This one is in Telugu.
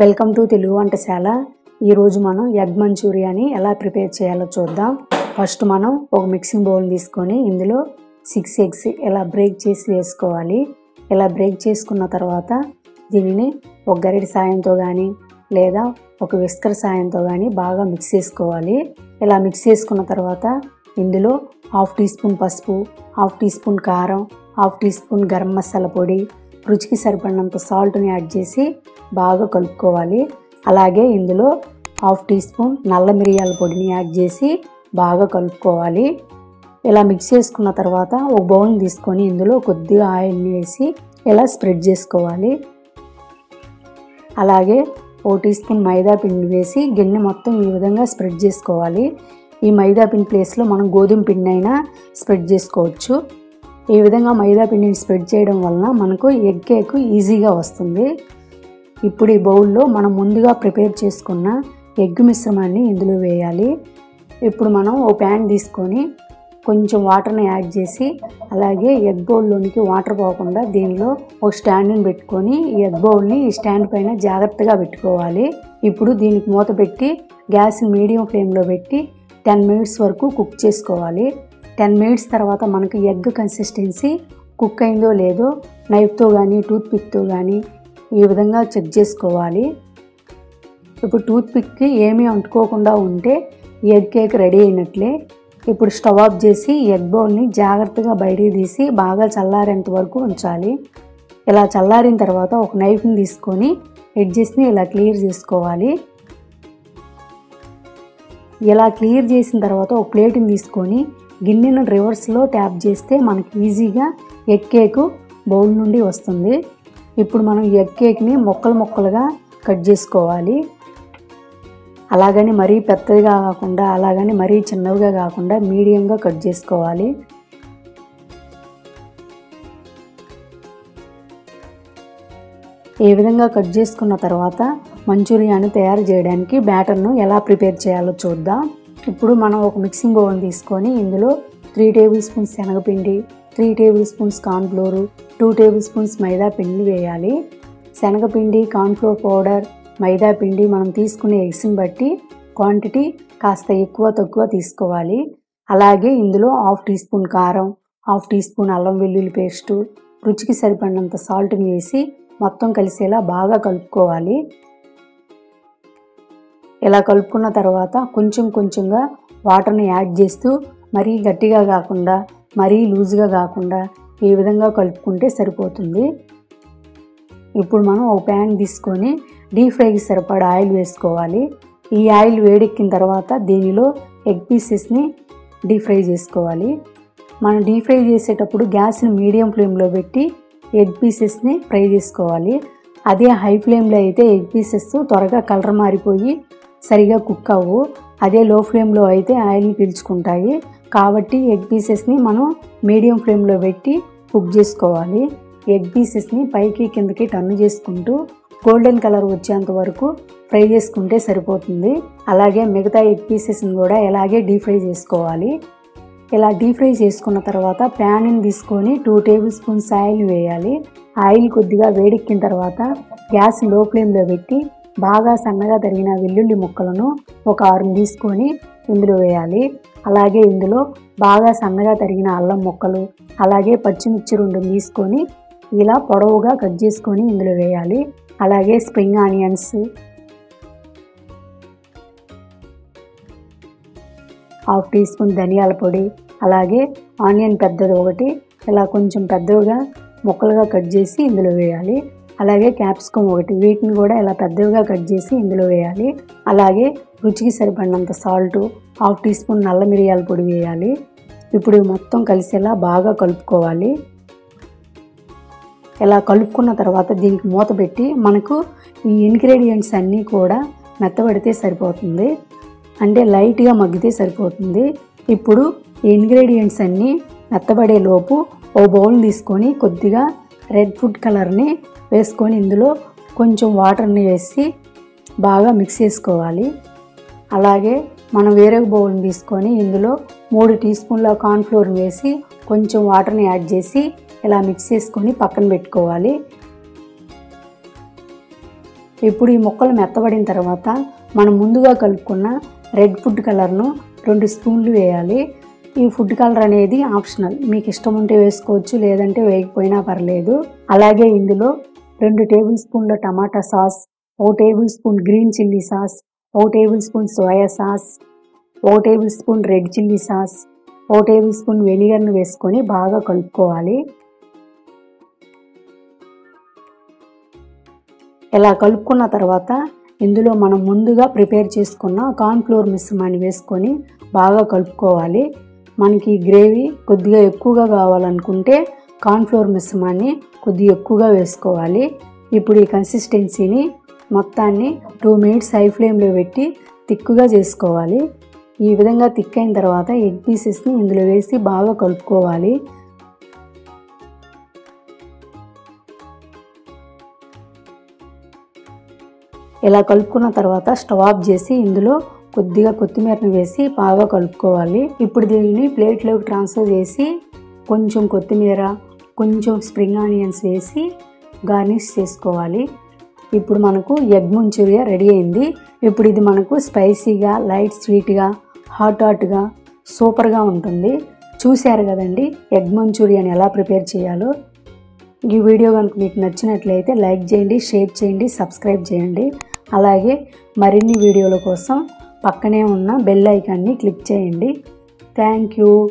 Welcome to Telugu వంటశాల. ఈరోజు మనం ఎగ్ మంచూరియాని ఎలా ప్రిపేర్ చేయాలో చూద్దాం. ఫస్ట్ మనం ఒక మిక్సింగ్ బౌల్ తీసుకొని ఇందులో సిక్స్ ఎగ్స్ ఇలా బ్రేక్ చేసి వేసుకోవాలి. ఇలా బ్రేక్ చేసుకున్న తర్వాత దీనిని ఒక గరిటె సాయంతో కానీ లేదా ఒక విస్కర్ సాయంతో కానీ బాగా మిక్స్ చేసుకోవాలి. ఇలా మిక్స్ చేసుకున్న తర్వాత ఇందులో హాఫ్ టీ స్పూన్ పసుపు హాఫ్ టీ స్పూన్ కారం half teaspoon garam masala పొడి రుచికి సరిపడినంత సాల్ట్ని యాడ్ చేసి బాగా కలుపుకోవాలి. అలాగే ఇందులో హాఫ్ టీ స్పూన్ నల్ల మిరియాల పొడిని యాడ్ చేసి బాగా కలుపుకోవాలి. ఇలా మిక్స్ చేసుకున్న తర్వాత ఒక బౌల్ని తీసుకొని ఇందులో కొద్దిగా ఆయిల్ని వేసి ఇలా స్ప్రెడ్ చేసుకోవాలి. అలాగే ఓ టీ స్పూన్ మైదా పిండి వేసి గిన్నె మొత్తం ఈ విధంగా స్ప్రెడ్ చేసుకోవాలి. ఈ మైదా పిండి ప్లేస్లో మనం గోధుమ పిండి అయినా స్ప్రెడ్ చేసుకోవచ్చు. ఈ విధంగా మైదా పిండిని స్ప్రెడ్ చేయడం వలన మనకు ఎగ్ కేక్ ఈజీగా వస్తుంది. ఇప్పుడు ఈ బౌల్లో మనం ముందుగా ప్రిపేర్ చేసుకున్న ఎగ్ మిశ్రమాన్ని ఇందులో వేయాలి. ఇప్పుడు మనం ఓ ప్యాన్ తీసుకొని కొంచెం వాటర్ని యాడ్ చేసి అలాగే ఎగ్ బౌల్లోనికి వాటర్ పోకుండా దీనిలో ఒక స్టాండ్ని పెట్టుకొని ఈ ఎగ్ బౌల్ని ఈ స్టాండ్ పైన జాగ్రత్తగా పెట్టుకోవాలి. ఇప్పుడు దీనికి మూత పెట్టి గ్యాస్ మీడియం ఫ్లేమ్లో పెట్టి టెన్ మినిట్స్ వరకు కుక్ చేసుకోవాలి. టెన్ మినిట్స్ తర్వాత మనకు ఎగ్ కన్సిస్టెన్సీ కుక్ అయిందో లేదో నైఫ్తో కానీ టూత్పిక్తో కానీ ఈ విధంగా చెక్ చేసుకోవాలి. ఇప్పుడు టూత్పిక్కి ఏమీ అంటుకోకుండా ఉంటే ఎగ్ కేక్ రెడీ అయినట్లే. ఇప్పుడు స్టవ్ ఆఫ్ చేసి ఎగ్ బౌల్ని జాగ్రత్తగా బయటికి తీసి బాగా చల్లారేంత వరకు ఉంచాలి. ఇలా చల్లారిన తర్వాత ఒక నైఫ్ని తీసుకొని ఎడ్జెస్ని ఇలా క్లియర్ చేసుకోవాలి. ఇలా క్లియర్ చేసిన తర్వాత ఒక ప్లేట్ని తీసుకొని గిన్నెను రివర్స్లో ట్యాప్ చేస్తే మనకి ఈజీగా ఎగ్ కేక్ బౌల్ నుండి వస్తుంది. ఇప్పుడు మనం ఎగ్ కేక్ని మొక్కలు మొక్కలుగా కట్ చేసుకోవాలి. అలాగని మరీ పెద్దదిగా కాకుండా అలాగని మరీ చిన్నవిగా కాకుండా మీడియంగా కట్ చేసుకోవాలి. ఏ విధంగా కట్ చేసుకున్న తర్వాత మంచూరియాను తయారు చేయడానికి బ్యాటర్ను ఎలా ప్రిపేర్ చేయాలో చూద్దాం. ఇప్పుడు మనం ఒక మిక్సింగ్ బౌల్ తీసుకొని ఇందులో త్రీ టేబుల్ స్పూన్స్ శనగపిండి three tablespoons cornflour two tablespoons maida పిండి వేయాలి. శనగపిండి కార్న్ఫ్లోర్ పౌడర్ మైదా పిండి మనం తీసుకునే ఎగ్స్ని బట్టి క్వాంటిటీ కాస్త ఎక్కువ తక్కువ తీసుకోవాలి. అలాగే ఇందులో హాఫ్ టీ స్పూన్ కారం హాఫ్ టీ స్పూన్ అల్లం వెల్లుల్లి పేస్టు రుచికి సరిపడినంత సాల్ట్ని వేసి మొత్తం కలిసేలా బాగా కలుపుకోవాలి. ఇలా కలుపుకున్న తర్వాత కొంచెం కొంచెంగా వాటర్ని యాడ్ చేస్తూ మరీ గట్టిగా కాకుండా మరీ లూజ్గా కాకుండా ఈ విధంగా కలుపుకుంటే సరిపోతుంది. ఇప్పుడు మనం ఒక ప్యాన్ తీసుకొని డీప్ ఫ్రైకి సరిపడా ఆయిల్ వేసుకోవాలి. ఈ ఆయిల్ వేడెక్కిన తర్వాత దీనిలో ఎగ్ పీసెస్ని డీప్ ఫ్రై చేసుకోవాలి. మనం డీప్ ఫ్రై చేసేటప్పుడు గ్యాస్ని మీడియం ఫ్లేమ్లో పెట్టి ఎగ్ పీసెస్ని ఫ్రై చేసుకోవాలి. అదే హై ఫ్లేమ్లో అయితే ఎగ్ పీసెస్ త్వరగా కలర్ మారిపోయి సరిగా కుక్ అవ్వు. అదే లో ఫ్లేమ్లో అయితే ఆయిల్ని పీల్చుకుంటాయి. కాబట్టి ఎగ్ పీసెస్ని మనం మీడియం ఫ్లేమ్లో పెట్టి కుక్ చేసుకోవాలి. ఎగ్ పీసెస్ని పైకి కిందకి టర్న్ చేసుకుంటూ గోల్డెన్ కలర్ వచ్చేంత వరకు ఫ్రై చేసుకుంటే సరిపోతుంది. అలాగే మిగతా ఎగ్ పీసెస్ని కూడా ఇలాగే డీప్ ఫ్రై చేసుకోవాలి. ఇలా డీప్ ఫ్రై చేసుకున్న తర్వాత ప్యాన్ని తీసుకొని టూ టేబుల్ స్పూన్స్ ఆయిల్ వేయాలి. ఆయిల్ కొద్దిగా వేడెక్కిన తర్వాత గ్యాస్లో ఫ్లేమ్లో పెట్టి బాగా సన్నగా తరిగిన వెల్లుల్లి ముక్కలను ఒక ఆరు తీసుకొని ఇందులో వేయాలి. అలాగే ఇందులో బాగా సన్నగా తరిగిన అల్లం ముక్కలు అలాగే పచ్చిమిర్చి రెండు తీసుకొని ఇలా పొడవుగా కట్ చేసుకొని ఇందులో వేయాలి. అలాగే spring onions half teaspoon ధనియాల పొడి అలాగే ఆనియన్ పెద్దది ఒకటి ఇలా కొంచెం పెద్దవిగా ముక్కలుగా కట్ చేసి ఇందులో వేయాలి. అలాగే క్యాప్సికమ్ ఒకటి. వీటిని కూడా ఇలా పెద్దవిగా కట్ చేసి ఇందులో వేయాలి. అలాగే రుచికి సరిపడినంత సాల్ట్ హాఫ్ టీ స్పూన్ నల్ల మిరియాల పొడి వేయాలి. ఇప్పుడు మొత్తం కలిసేలా బాగా కలుపుకోవాలి. ఇలా కలుపుకున్న తర్వాత దీనికి మూత పెట్టి మనకు ఈ ఇంగ్రీడియంట్స్ అన్నీ కూడా మెత్తబడితే సరిపోతుంది. అంటే లైట్గా మగ్గితే సరిపోతుంది. ఇప్పుడు ఈ ఇంగ్రీడియంట్స్ అన్నీ మెత్తబడే లోపు ఓ బౌల్ తీసుకొని కొద్దిగా రెడ్ ఫుడ్ కలర్ని వేసుకొని ఇందులో కొంచెం వాటర్ని వేసి బాగా మిక్స్ చేసుకోవాలి. అలాగే మనం వేరే బౌల్ని తీసుకొని ఇందులో మూడు టీ స్పూన్ల కార్న్ఫ్లోర్ని వేసి కొంచెం వాటర్ని యాడ్ చేసి ఇలా మిక్స్ చేసుకొని పక్కన పెట్టుకోవాలి. ఇప్పుడు ఈ మొక్కలు మెత్తబడిన తర్వాత మనం ముందుగా కలుపుకున్న రెడ్ ఫుడ్ కలర్ను రెండు స్పూన్లు వేయాలి. ఈ ఫుడ్ కలర్ అనేది ఆప్షనల్. మీకు ఇష్టం ఉంటే వేసుకోవచ్చు లేదంటే వేయకపోయినా పర్లేదు. అలాగే ఇందులో రెండు టేబుల్ స్పూన్ల టమాటా సాస్ ఓ tablespoon green chilli sauce ఓ టేబుల్ స్పూన్ సోయా సాస్ ఓ tablespoon red chilli sauce ఓ టేబుల్ స్పూన్ వెనిగర్ను వేసుకొని బాగా కలుపుకోవాలి. ఇలా కలుపుకున్న తర్వాత ఇందులో మనం ముందుగా ప్రిపేర్ చేసుకున్న కార్న్ఫ్లోర్ మిశ్రమాన్ని వేసుకొని బాగా కలుపుకోవాలి. మనకి గ్రేవీ కొద్దిగా ఎక్కువగా కావాలనుకుంటే కార్న్ఫ్లోర్ మిశ్రమాన్ని కొద్దిగా ఎక్కువగా వేసుకోవాలి. ఇప్పుడు ఈ కన్సిస్టెన్సీని మొత్తాన్ని టూ మినిట్స్ హై ఫ్లేమ్లో పెట్టి తిక్కుగా చేసుకోవాలి. ఈ విధంగా థిక్ అయిన తర్వాత ఎగ్ పీసెస్ని ఇందులో వేసి బాగా కలుపుకోవాలి. ఇలా కలుపుకున్న తర్వాత స్టవ్ ఆఫ్ చేసి ఇందులో కొద్దిగా కొత్తిమీరను వేసి బాగా కలుపుకోవాలి. ఇప్పుడు దీనిని ప్లేట్లోకి ట్రాన్స్ఫర్ చేసి కొంచెం కొత్తిమీర కొంచెం స్ప్రింగ్ ఆనియన్స్ వేసి గార్నిష్ చేసుకోవాలి. ఇప్పుడు మనకు ఎగ్ మంచూరియా రెడీ అయింది. ఇప్పుడు ఇది మనకు స్పైసీగా లైట్ స్వీట్గా హాట్ హాట్గా సూపర్గా ఉంటుంది. చూశారు కదండి ఎగ్ మంచూరియాని ఎలా ప్రిపేర్ చేయాలో? ఈ వీడియో కనుక మీకు నచ్చినట్లయితే లైక్ చేయండి షేర్ చేయండి సబ్స్క్రైబ్ చేయండి. అలాగే మరిన్ని వీడియోల కోసం పక్కనే ఉన్న బెల్ ఐకాన్ని క్లిక్ చేయండి. Thank you.